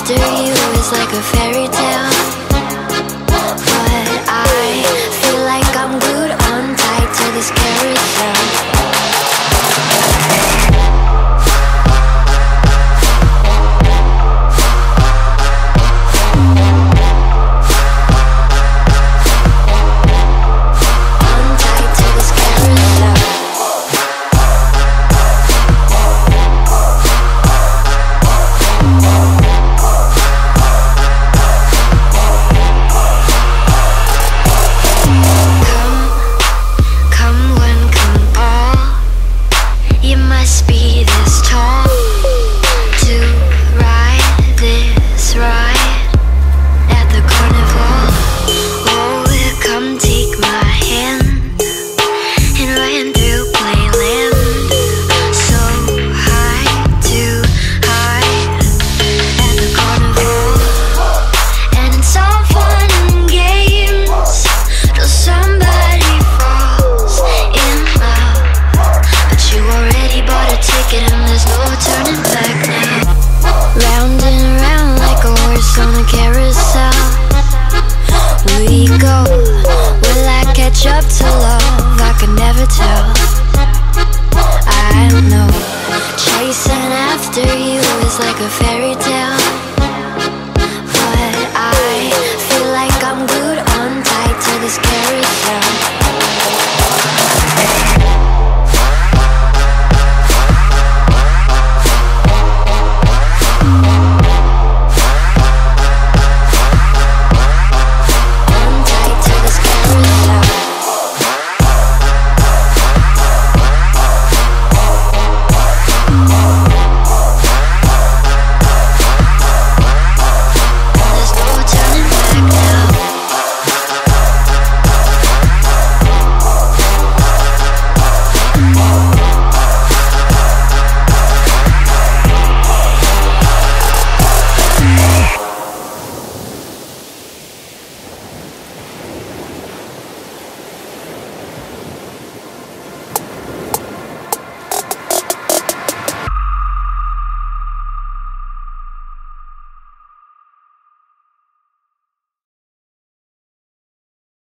after you is like a fairy tale. This carousel. Already bought a ticket and there's no turning back now. Round and round like a horse on a carousel. We go. Will I catch up to love? I can never tell. I know. Chasing after you is like a fairy tale.